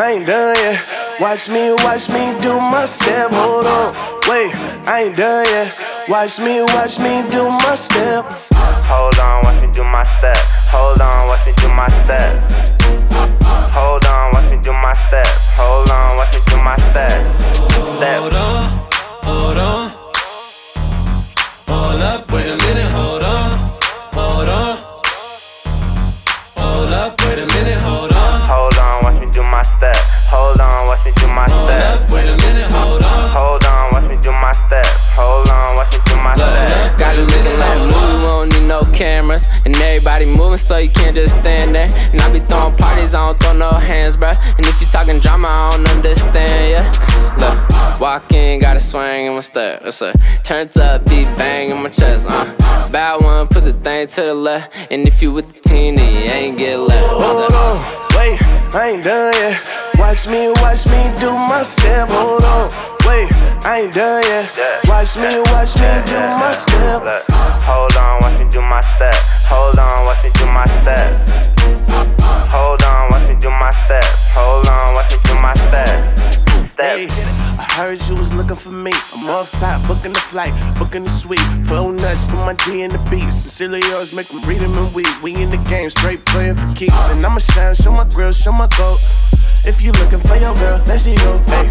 I ain't done yet. Watch me, watch me do my step. Hold on, wait, I ain't done yet. Watch me, watch me do my step. Hold on, watch me do my step. Hold on, watch me do my step. Hold on, watch me do my step. Hold on, watch me cameras. And everybody moving, so you can't just stand there. And I be throwing parties, I don't throw no hands, bruh. And if you talking drama, I don't understand, yeah. Look, walk in, got a swing in my step. What's up? Turns up, beat bang in my chest, uh. Bad one, put the thing to the left. And if you with the team, then you ain't get left. Hold on, wait, I ain't done yet. Watch me, watch me do my step. Hold I ain't done yet. Watch me, watch me do my step. Hold on, watch me do my step. Hold on, watch me do my step. Hold on, watch me do my step. Hold on, watch me do my step. Hey, I heard you was looking for me. I'm off top, booking the flight, booking the suite. Phone nuts, put my D in the beat. Sincerely yours, make them read them and weep. We in the game, straight playing for keeps. And I'ma shine, show my grill, show my gold. If you looking for your girl, she go. Hey,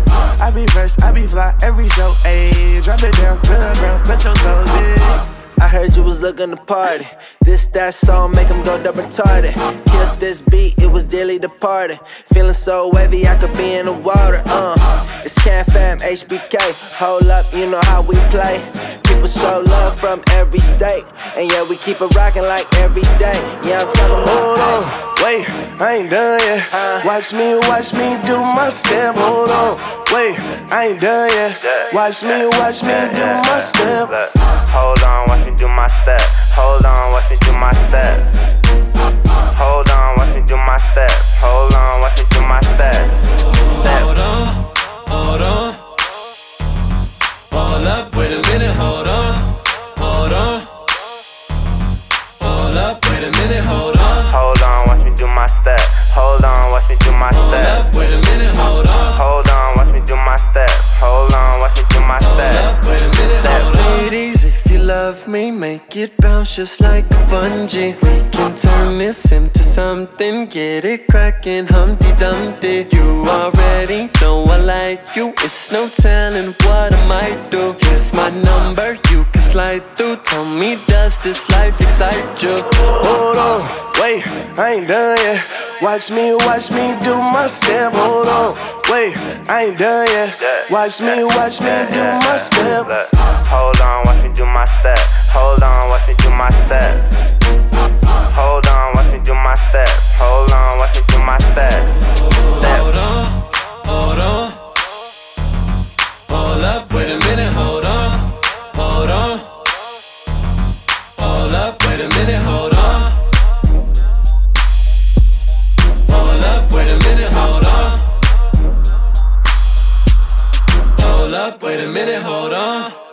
every show. Hey, drop it down to the ground, touch your toes, yeah. I heard you was looking to party. This, that song, make him go double retarded. Killed this beat, it was dearly departed. Feeling so wavy, I could be in the water. Uh, it's Can Fam, HBK. Hold up, you know how we play. People show love from every state. And yeah, we keep it rocking like every day. Yeah, I'm talking Hold on, wait, I ain't done yet. Watch me, watch me do my step. Hold on, wait, I ain't done yet. Watch me, watch me do my step. Look, hold on, watch me do my step. Hold on, watch me do my step. Hold on, watch me do my step. Hold on, watch me do my step. Step. Hold on, hold on. Hold up, wait a minute, hold on. Hold on. Hold up, wait a minute, hold on. Hold on, watch me do my step. Hold on, watch me do my step. Hold up, wait a minute, hold on. Hold my step. Hold on, watch me do my Hold step. up, wait a minute, hold. Ladies, if you love me, make it bounce just like a bungee. We can turn this into something, get it cracking, Humpty Dumpty. You already know I like you, it's no telling what I might do. Here's my number, you can slide through. Tell me, does this life excite you? Hold on, wait, I ain't done yet. Watch me, watch me do my step. Hold on, wait, I ain't done yet. Watch me, watch me do my step. Hold on, watch me do my step. Hold on, watch me do my step. Hold on, watch me do my step. Hold on, watch me do my step. Step. Hold on, hold on. Hold up, wait a minute, hold on. Hold on. Hold up, wait a minute, hold up, wait a minute, hold on.